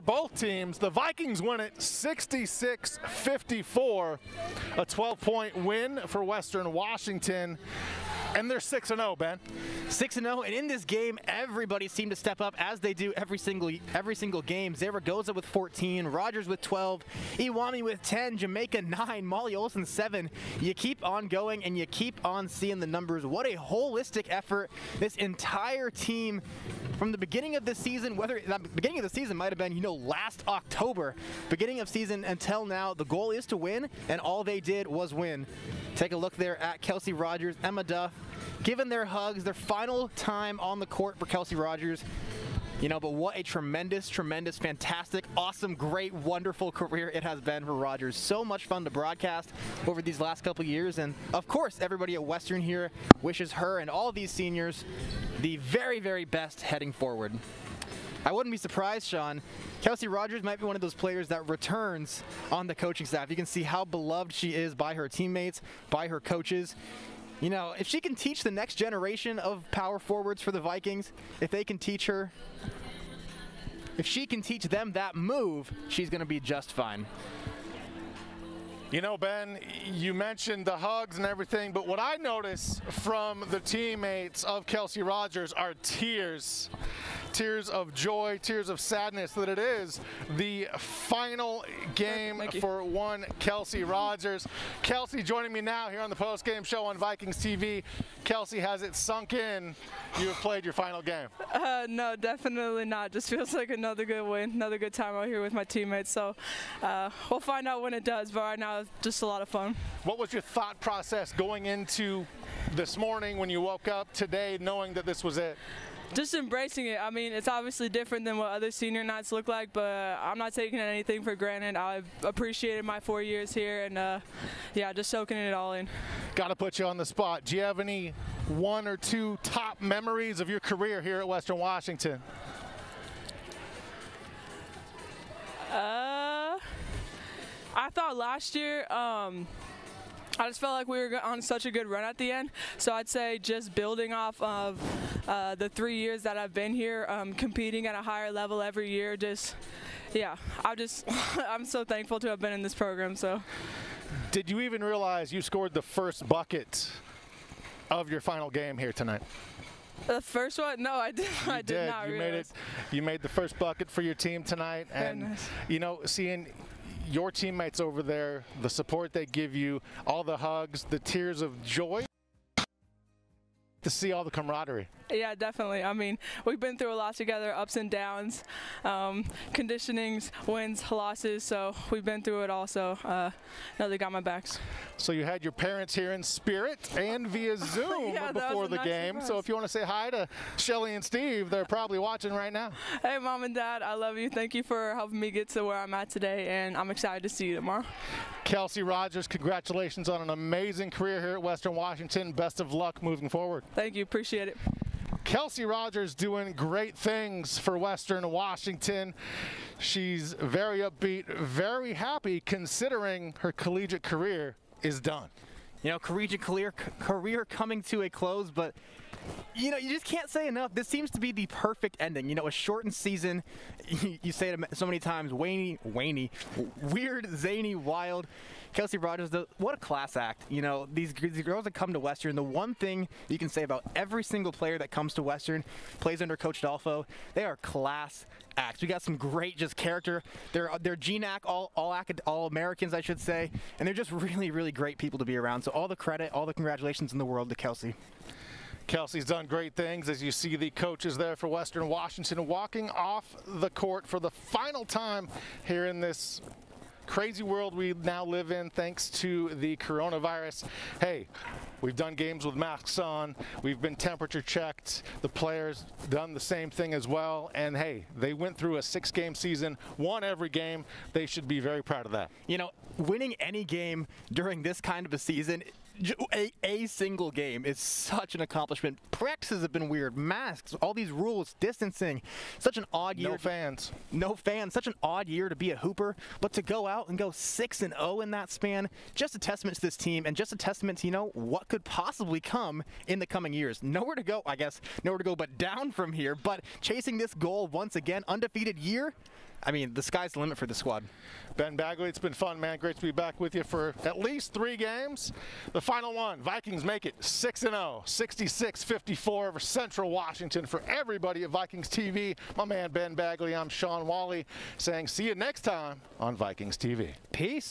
for both teams. The Vikings win it 66 54, a 12 point win for Western Washington. And they're 6 0, Ben. 6 0, and in this game, everybody seemed to step up as they do every single every single game. Zaragoza with 14, Rogers with 12, Iwami with 10, Jamaica 9, Molly Olson 7. You keep on going and you keep on seeing the numbers. What a holistic effort this entire team from the beginning of the season, whether the beginning of the season might have been, you know, last October, beginning of season until now, the goal is to win, and all they did was win. Take a look there at Kelsey Rogers, Emma Duff, giving their hugs, their final time on the court for Kelsey Rogers. You know, but what a tremendous, tremendous, fantastic, awesome, great, wonderful career it has been for Rogers. So much fun to broadcast over these last couple years. And of course, everybody at Western here wishes her and all these seniors the very, very best heading forward. I wouldn't be surprised, Shawn. Kelsey Rogers might be one of those players that returns on the coaching staff. You can see how beloved she is by her teammates, by her coaches. You know, if she can teach the next generation of power forwards for the Vikings, if they can teach her, if she can teach them that move, she's going to be just fine. You know, Ben, you mentioned the hugs and everything, but what I notice from the teammates of Kelsey Rogers are tears tears of joy, tears of sadness that it is the final game for one Kelsey Rogers. Kelsey joining me now here on the post game show on Vikings TV. Kelsey, has it sunk in you have played your final game? Uh, no, definitely not. Just feels like another good win, another good time out here with my teammates. So uh, we'll find out when it does, but right now, it's just a lot of fun. What was your thought process going into this morning when you woke up today knowing that this was it? Just embracing it. I mean, it's obviously different than what other senior nights look like, but I'm not taking anything for granted. I've appreciated my four years here, and uh, yeah, just soaking it all in. Got to put you on the spot. Do you have any one or two top memories of your career here at Western Washington? Uh, I thought last year. Um, I just felt like we were on such a good run at the end. So I'd say just building off of uh, the three years that I've been here, um, competing at a higher level every year, just, yeah, I just, I'm so thankful to have been in this program. So. Did you even realize you scored the first bucket of your final game here tonight? The first one? No, I did. You I did, did. not you realize. made it. You made the first bucket for your team tonight, and Goodness. you know, seeing your teammates over there, the support they give you, all the hugs, the tears of joy to see all the camaraderie. Yeah, definitely. I mean, we've been through a lot together, ups and downs, um, conditionings, wins, losses. So we've been through it all. So uh, no, they got my backs. So you had your parents here in spirit and via Zoom Yeah, before the nice game. So if you want to say hi to Shelly and Steve, they're probably watching right now. Hey, mom and dad, I love you. Thank you for helping me get to where I'm at today, and I'm excited to see you tomorrow. Kelsey Rogers, congratulations on an amazing career here at Western Washington. Best of luck moving forward. Thank you. Appreciate it. Kelsey Rogers doing great things for Western Washington. She's very upbeat, very happy considering her collegiate career is done. You know, collegiate career, career coming to a close, but you know, you just can't say enough. This seems to be the perfect ending. You know, a shortened season. You, you say it so many times. Waney, Waney, weird, zany, wild. Kelsey Rogers, the, what a class act. You know, these, these girls that come to Western, the one thing you can say about every single player that comes to Western, plays under Coach Dolfo, they are class acts. We got some great just character. They're uh, they're GNAC, all all, all Americans, I should say, and they're just really really great people to be around. So all the credit, all the congratulations in the world to Kelsey. Kelsey's done great things as you see the coaches there for Western Washington walking off the court for the final time here in this crazy world we now live in thanks to the coronavirus. Hey, we've done games with masks on, we've been temperature checked, the players done the same thing as well, and hey, they went through a six game season, won every game. They should be very proud of that. You know, winning any game during this kind of a season, a, a single game is such an accomplishment. Practices have been weird, masks, all these rules, distancing. Such an odd year. No fans. No fans. Such an odd year to be a hooper, but to go out and go six and zero in that span, just a testament to this team, and just a testament to you know what could possibly come in the coming years. Nowhere to go, I guess. Nowhere to go, but down from here. But chasing this goal once again, undefeated year. I mean, the sky's the limit for the squad. Ben Bagley, it's been fun, man. Great to be back with you for at least three games. The final one, Vikings make it 6 0, 66 54 over Central Washington. For everybody at Vikings TV, my man Ben Bagley, I'm Shawn Walli saying see you next time on Vikings TV. Peace.